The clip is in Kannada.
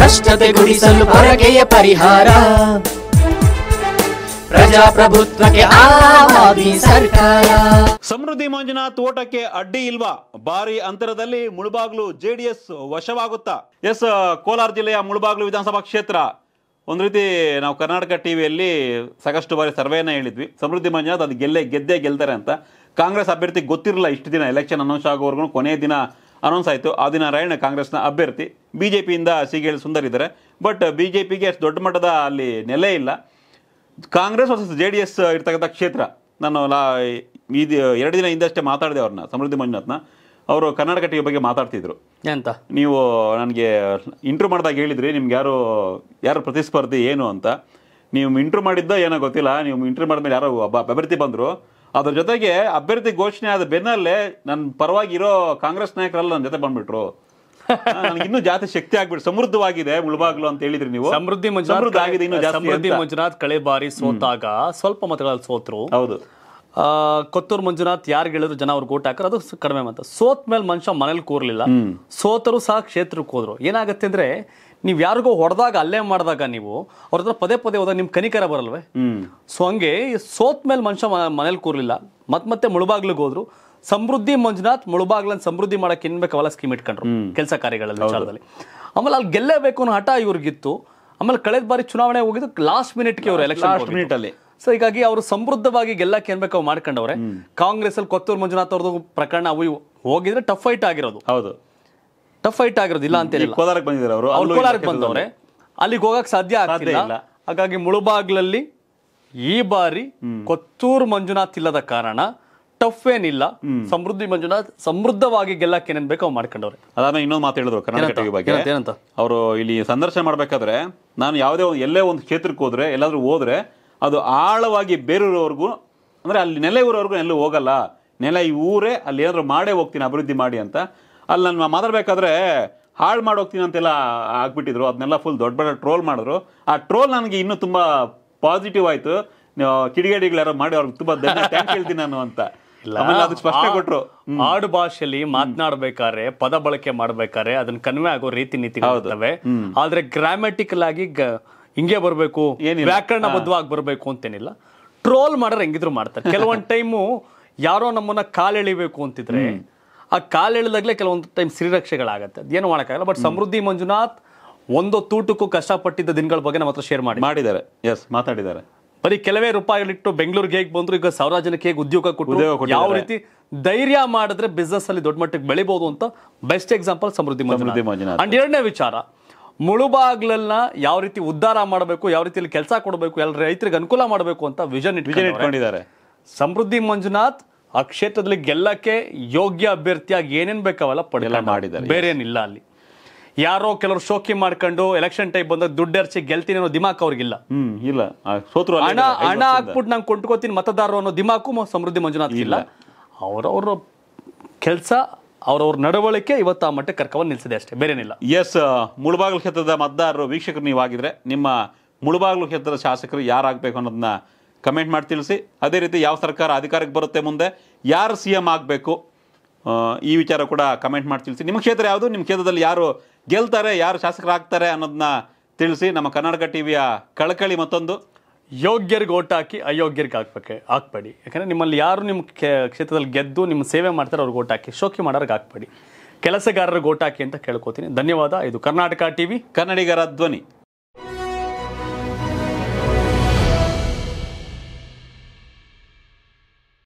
ಭ್ರಷ್ಟತೆ ಗುಡಿಸಲು ಪರಕೆಯ ಪರಿಹಾರ. ಪ್ರಜಾಪ್ರಭುತ್ವಕ್ಕೆ ಸರ್ಕಾರ. ಸಮೃದ್ಧಿ ಮಂಜುನಾಥ್ ಓಟಕ್ಕೆ ಅಡ್ಡಿ ಇಲ್ವಾ? ಭಾರಿ ಅಂತರದಲ್ಲಿ ಮುಳುಬಾಗ್ಲು ಜೆಡಿಎಸ್ ವಶವಾಗುತ್ತಾ? ಎಸ್, ಕೋಲಾರ ಜಿಲ್ಲೆಯ ಮುಳುಬಾಗ್ಲು ವಿಧಾನಸಭಾ ಕ್ಷೇತ್ರ. ಒಂದು ರೀತಿ ನಾವು ಕರ್ನಾಟಕ ಟಿವಿಯಲ್ಲಿ ಸಾಕಷ್ಟು ಬಾರಿ ಸರ್ವೇನ ಹೇಳಿದ್ವಿ. ಸಮೃದ್ಧಿ ಮಂಜುನಾಥ್ ಅದು ಗೆಲ್ಲೇ ಗೆದ್ದೇ ಗೆಲ್ತಾರೆ ಅಂತ. ಕಾಂಗ್ರೆಸ್ ಅಭ್ಯರ್ಥಿ ಗೊತ್ತಿರಲಿಲ್ಲ ಇಷ್ಟು ದಿನ ಎಲೆಕ್ಷನ್ ಅನೌನ್ಸ್ ಆಗೋವರೆಗೂ, ಕೊನೆಯ ದಿನ ಅನೌನ್ಸ್ ಆಯಿತು. ಆ ದಿನ ರಾಯಣ್ಣ ಕಾಂಗ್ರೆಸ್ನ ಅಭ್ಯರ್ಥಿ. ಬಿ ಜೆ ಪಿಯಿಂದ ಸಿಗೇಳ್ ಸುಂದರ್ ಇದ್ದಾರೆ ಬಟ್ ಬಿ ಜೆ ಪಿಗೆ ಅಷ್ಟು ದೊಡ್ಡ ಮಟ್ಟದ ಅಲ್ಲಿ ನೆಲೆ ಇಲ್ಲ. Congress versus J D S ಇರ್ತಕ್ಕಂಥ ಕ್ಷೇತ್ರ. ನಾನು ಲಾ ಇದು ಎರಡು ದಿನ ಹಿಂದಷ್ಟೇ ಮಾತಾಡಿದೆ ಅವ್ರನ್ನ ಸಮೃದ್ಧಿ ಮಂಜುನಾಥ್ನ. ಅವರು ಕರ್ನಾಟಕ ಟಿವಿ ಬಗ್ಗೆ ಮಾತಾಡ್ತಿದ್ರು. ಎಂತ? ನೀವು ನನಗೆ ಇಂಟ್ರೂ ಮಾಡಿದಾಗ ಹೇಳಿದ್ರಿ ನಿಮ್ಗೆ ಯಾರು ಯಾರು ಪ್ರತಿಸ್ಪರ್ಧಿ ಏನು ಅಂತ. ನೀವು ಇಂಟ್ರೂ ಮಾಡಿದ್ದ ಏನೋ ಗೊತ್ತಿಲ್ಲ. ನೀವು ಇಂಟ್ರೂ ಮಾಡಿದ್ಮೇಲೆ ಯಾರೋ ಒಬ್ಬ ಅಭ್ಯರ್ಥಿ ಬಂದರು. ಅದ್ರ ಜೊತೆಗೆ ಅಭ್ಯರ್ಥಿ ಘೋಷಣೆ ಆದ ಬೆನ್ನಲ್ಲೇ ನನ್ನ ಪರವಾಗಿ ಇರೋ ಕಾಂಗ್ರೆಸ್ ನಾಯಕರೆಲ್ಲ ನನ್ನ ಜೊತೆ ಬಂದ್ಬಿಟ್ರು. ಇನ್ನೂ ಜಾತಿ ಶಕ್ತಿ ಆಗ್ಬಿಟ್ಟು ಸಮೃದ್ಧವಾಗಿದೆ ಮುಳುಬಾಗ್ಲು ಅಂತ ಹೇಳಿದ್ರಿ ನೀವು. ಸಮೃದ್ಧಿ ಮಂಜುನಾಥ್ ಸಮೃದ್ಧ ಆಗಿದೆ ಇನ್ನೂ ಜಾಸ್ತಿ ಸಮೃದ್ಧಿ ಅಂತ. ಮಂಜುನಾಥ್ ಕಳೆ ಬಾರಿ ಸೋತಾಗ ಸ್ವಲ್ಪ ಮತಗಳಲ್ಲಿ ಸೋತ್ರು. ಹೌದು. ಆ, ಕೊತ್ತೂರು ಮಂಜುನಾಥ್ ಯಾರು ಹೇಳಿದ್ರು ಜನ ಅವ್ರಿಗೆ ಓಟ್ ಹಾಕರು ಅದು ಕಡಿಮೆ ಮತ. ಸೋತ್ ಮೇಲೆ ಮನುಷ್ಯ ಮನೇಲಿ ಕೂರ್ಲಿಲ್ಲ. ಸೋತರು ಸಹ ಕ್ಷೇತ್ರಕ್ಕೆ ಹೋದ್ರು. ಏನಾಗತ್ತೆ ಅಂದ್ರೆ ನೀವ್ ಯಾರಿಗೋ ಹೊಡೆದಾಗ ಅಲ್ಲೇ ಮಾಡಿದಾಗ ನೀವು ಅವ್ರ ಹತ್ರ ಪದೇ ಪದೇ ಹೋದಾಗ ನಿಮ್ ಕನಿಕರ ಬರಲ್ವೇ? ಸೊ ಹಂಗೆ ಸೋತ್ ಮೇಲೆ ಮನುಷ್ಯ ಮನೇಲಿ ಕೂರ್ಲಿಲ್ಲ. ಮತ್ ಮತ್ತೆ ಮುಳುಬಾಗ್ಲಿಗೆ ಹೋದ್ರು. ಸಮೃದ್ಧಿ ಮಂಜುನಾಥ್ ಮುಳುಬಾಗ್ಲನ್ನ ಸಮೃದ್ಧಿ ಮಾಡಕ್ಕೆ ಏನ್ ಬೇಕು ಅವೆಲ್ಲ ಸ್ಕೀಮ್ ಇಟ್ಕೊಂಡ್ರು ಕೆಲಸ ಕಾರ್ಯಗಳಲ್ಲಿ ವಿಚಾರದಲ್ಲಿ. ಆಮೇಲೆ ಅಲ್ಲಿ ಗೆಲ್ಲೇಬೇಕು ಅನ್ನೋ ಹಠ ಇವ್ರಿಗಿತ್ತು. ಆಮೇಲೆ ಕಳೆದ ಬಾರಿ ಚುನಾವಣೆ ಹೋಗಿದ್ದು ಲಾಸ್ಟ್ ಮಿನಿಟ್ಗೆ ಅವರು ಎಲೆಕ್ಷನ್ ಮಿನಿಟ್ ಅಲ್ಲಿ. ಸೊ ಹೀಗಾಗಿ ಅವರು ಸಮೃದ್ಧವಾಗಿ ಗೆಲ್ಲಕ್ಕೆ ಏನ್ಬೇಕು ಮಾಡ್ಕೊಂಡವ್ರೆ. ಕಾಂಗ್ರೆಸ್ ಅಲ್ಲಿ ಕೊತ್ತೂರು ಮಂಜುನಾಥ್ ಅವ್ರದ್ದು ಪ್ರಕರಣ ಅವು ಹೋಗಿದ್ರೆ ಟಫ್ ಫೈಟ್ ಆಗಿರೋದು. ಹೌದು. ಟಫ್ ಫೈಟ್ ಆಗಿರೋದಿಲ್ಲ ಅಂತ ಹೇಳಿ ಕೋಲಾರಕ್ಕೆ ಬಂದಿದ್ದಾರೆ ಅವರು. ಅವ್ರು ಕೋಲಾರಕ್ಕೆ ಬಂದವ್ರೆ. ಅಲ್ಲಿಗೆ ಹೋಗಕ್ ಸಾಧ್ಯ ಆಗ್ತಿಲ್ಲ. ಹಾಗಾಗಿ ಮುಳುಬಾಗ್ಲಲ್ಲಿ ಈ ಬಾರಿ ಕೊತ್ತೂರು ಮಂಜುನಾಥ್ ಇಲ್ಲದ ಕಾರಣ ಟಫ್ ಏನಿಲ್ಲ. ಸಮೃದ್ಧಿ ಮಂಜುನಾಥ್ ಸಮೃದ್ಧವಾಗಿ ಗೆಲ್ಲಕ್ಕೆ ಏನೇನ್ ಬೇಕೋ ಅವ್ರು ಮಾಡ್ಕೊಂಡವ್ರೆ. ಅದಾದ್ಮೇಲೆ ಇನ್ನೊಂದು ಮಾತು ಹೇಳಿದ್ರು ಕರ್ನಾಟಕ ಬಗ್ಗೆ. ಏನಂತ? ಅವರು ಇಲ್ಲಿ ಸಂದರ್ಶನ ಮಾಡ್ಬೇಕಾದ್ರೆ ನಾನು ಯಾವುದೇ ಒಂದು ಎಲ್ಲೇ ಒಂದು ಕ್ಷೇತ್ರಕ್ಕೆ ಹೋದ್ರೆ ಎಲ್ಲಾದ್ರೂ ಹೋದ್ರೆ ಅದು ಆಳವಾಗಿ ಬೇರೂರವರೆಗೂ ಅಂದ್ರೆ ಅಲ್ಲಿ ನೆಲೆ ಊರವರೆಗೂ ಎಲ್ಲೂ ಹೋಗಲ್ಲ. ನೆಲ ಈ ಊರೇ ಅಲ್ಲಿ ಏನಾದ್ರು ಮಾಡೇ ಹೋಗ್ತೀನಿ ಅಭಿವೃದ್ಧಿ ಮಾಡಿ ಅಂತ. ಅಲ್ಲಿ ನಾನು ಮಾತಾಡ್ಬೇಕಾದ್ರೆ ಹಾಳು ಮಾಡೋಗ್ತೀನಿ ಅಂತೆಲ್ಲ ಆಗ್ಬಿಟ್ಟಿದ್ರು. ಅದನ್ನೆಲ್ಲ ಫುಲ್ ದೊಡ್ಡ ದೊಡ್ಡ ಟ್ರೋಲ್ ಮಾಡಿದ್ರು. ಆ ಟ್ರೋಲ್ ನನಗೆ ಇನ್ನೂ ತುಂಬಾ ಪಾಸಿಟಿವ್ ಆಯ್ತು. ಕಿಡಿಗೇಡಿಗಳ ಮಾಡಿ ಅವ್ರಿಗೆ ತುಂಬಾ ಥ್ಯಾಂಕ್ ಹೇಳ್ತೀನಿ ನಾನು ಅಂತ. ಅದು ಸ್ಪಷ್ಟ ಕೊಟ್ರು. ಆಡು ಭಾಷೆಯಲ್ಲಿ ಮಾತನಾಡ್ಬೇಕಾದ್ರೆ ಪದ ಬಳಕೆ ಮಾಡ್ಬೇಕಾದ್ರೆ ಅದನ್ನ ಕನ್ವೆ ಆಗೋ ರೀತಿ ನೀತಿ ಆದ್ರೆ ಗ್ರಾಮ್ಯಾಟಿಕಲ್ ಆಗಿ ಹಿಂಗೆ ಬರ್ಬೇಕು ವ್ಯಾಕರಣ ವ್ಯಾಕರಣಬದ್ಧವಾಗಿ ಬರ್ಬೇಕು ಅಂತೇನಿಲ್ಲ. ಟ್ರೋಲ್ ಮಾಡೋರು ಹೆಂಗಿದ್ರು ಮಾಡ್ತಾರೆ. ಕೆಲವೊಂದ್ ಟೈಮು ಯಾರೋ ನಮ್ಮನ್ನ ಕಾಲೆಳಿಬೇಕು ಅಂತಿದ್ರೆ ಆ ಕಾಲೆಳೆದಾಗ್ಲೇ ಕೆಲವೊಂದು ಟೈಮ್ ಶ್ರೀರಕ್ಷೆಗಳಾಗತ್ತೆ ಅದೇನು ಮಾಡೋಕ್ಕಾಗಲ್ಲ ಬಟ್ ಸಮೃದ್ಧಿ ಮಂಜುನಾಥ್ ಒಂದು ತೂಟಕ್ಕೂ ಕಷ್ಟಪಟ್ಟಿದ್ದ ದಿನಗಳ ಬಗ್ಗೆ ನಮ್ಮ ಹತ್ರ ಶೇರ್ ಮಾಡಿ. ಮಾಡಿದ್ದಾರೆ. ಎಸ್ ಮಾತಾಡಿದ್ದಾರೆ. ಬರೀ ಕೆಲವೇ ರೂಪಾಯಿಗಳಿಟ್ಟು ಬೆಂಗಳೂರಿಗೆ ಹೇಗೆ ಬಂದ್ರು ಈಗ ಸಾವಿರ ಜನಕ್ಕೆ ಹೇಗೆ ಉದ್ಯೋಗ ಕೊಟ್ಟು ಯಾವ ರೀತಿ ಧೈರ್ಯ ಮಾಡಿದ್ರೆ ಬಿಸ್ನೆಸ್ ಅಲ್ಲಿ ದೊಡ್ಡ ಮಟ್ಟಿಗೆ ಬೆಳಿಬಹುದು ಅಂತ best example Samruddhi Samruddhi Manjunath. And ಎರಡನೇ ವಿಚಾರ ಮುಳುಬಾಗ್ಲನ್ನ ಯಾವ ರೀತಿ ಉದ್ಧಾರ ಮಾಡಬೇಕು ಯಾವ ರೀತಿಯಲ್ಲಿ ಕೆಲಸ ಕೊಡಬೇಕು ಎಲ್ಲ ರೈತರಿಗೆ ಅನುಕೂಲ ಮಾಡಬೇಕು ಅಂತ ವಿಷನ್ ಇಟ್ಕೊಂಡಿದ್ದಾರೆ. ಸಮೃದ್ಧಿ ಮಂಜುನಾಥ್ ಆ ಕ್ಷೇತ್ರದಲ್ಲಿ ಗೆಲ್ಲಕ್ಕೆ ಯೋಗ್ಯ ಅಭ್ಯರ್ಥಿಯಾಗಿ ಏನೇನು ಬೇಕಾವಲ್ಲ ಪಡೆಯಲ್ಲ ಮಾಡಿದ್ದಾರೆ. ಬೇರೆ ಏನಿಲ್ಲ ಅಲ್ಲಿ. ಯಾರೋ ಕೆಲವರು ಶೋಕಿ ಮಾಡ್ಕೊಂಡು ಎಲೆಕ್ಷನ್ ಟೈಪ್ ಬಂದಾಗ ದುಡ್ಡು ಎರ್ಚಿ ಗೆಲ್ತೀನಿ ಅನ್ನೋ ದಿಮಾಕ್ ಅವ್ರಿಗಿಲ್ಲ. ಹ್ಮ್ ಇಲ್ಲ. ಆ, ಸೋತ್ರು ಅಲ್ಲೇ ಹಣ ಐದು ಹಣ. ಹಾಕ್ಬಿಟ್ಟು ನಂಗೆ ಕೊಂಡ್ಕೋತೀನಿ ಮತದಾರರು ಅನ್ನೋ ದಿಮಾಕು ಮ- ಸಮೃದ್ಧಿ ಮಂಜುನಾಥ್ ಇಲ್ಲ. ಅವರವರ ಕೆಲಸ ಅವ್ರವ್ರ ನಡವಳಿಕೆ ಇವತ್ತು ಆ ಮಟ್ಟಕ್ಕೆ ಕರ್ಕವ ನಿಲ್ಸಿದೆ ಅಷ್ಟೇ ಬೇರೇನಿಲ್ಲ. ಎಸ್ ಮುಳುಬಾಗಿಲು ಕ್ಷೇತ್ರದ ಮತದಾರರು ವೀಕ್ಷಕರು ನೀವಾಗಿದ್ರೆ ನಿಮ್ಮ ಮುಳುಬಾಗಿಲು ಕ್ಷೇತ್ರದ ಶಾಸಕರು ಯಾರಾಗಬೇಕು ಅನ್ನೋದನ್ನ ಕಮೆಂಟ್ ಮಾಡಿ ತಿಳಿಸಿ. ಅದೇ ರೀತಿ ಯಾವ ಸರ್ಕಾರ ಅಧಿಕಾರಕ್ಕೆ ಬರುತ್ತೆ ಮುಂದೆ ಯಾರು ಸಿ ಎಂ ಆಗಬೇಕು ಈ ವಿಚಾರ ಕೂಡ ಕಮೆಂಟ್ ಮಾಡಿ ತಿಳಿಸಿ. ನಿಮ್ಮ ಕ್ಷೇತ್ರ ಯಾವುದು? ನಿಮ್ಮ ಕ್ಷೇತ್ರದಲ್ಲಿ ಯಾರು ಗೆಲ್ತಾರೆ ಯಾರು ಶಾಸಕರಾಗ್ತಾರೆ ಅನ್ನೋದನ್ನ ತಿಳಿಸಿ. ನಮ್ಮ ಕರ್ನಾಟಕ ಟಿವಿಯ ಕಳಕಳಿ ಮತ್ತೊಂದು. ಯೋಗ್ಯರಿಗೆ ಓಟ್ ಹಾಕಿ ಅಯೋಗ್ಯರಿಗೆ ಹಾಕ್ಬೇಕೆ ಹಾಕ್ಬೇಡಿ. ಯಾಕಂದರೆ ನಿಮ್ಮಲ್ಲಿ ಯಾರು ನಿಮ್ಮ ಕ್ಷೇತ್ರದಲ್ಲಿ ಗೆದ್ದು ನಿಮ್ಮ ಸೇವೆ ಮಾಡ್ತಾರೆ ಅವ್ರಿಗೆ ಓಟ್ ಹಾಕಿ ಶೋಕಿ ಮಾಡೋರಿಗೆ ಹಾಕ್ಬೇಡಿ. ಕೆಲಸಗಾರರಿಗೆ ಓಟ್ ಹಾಕಿ ಅಂತ ಕೇಳ್ಕೊತೀನಿ. ಧನ್ಯವಾದ. ಇದು ಕರ್ನಾಟಕ ಟಿವಿ. ಕನ್ನಡಿಗರ ಧ್ವನಿ.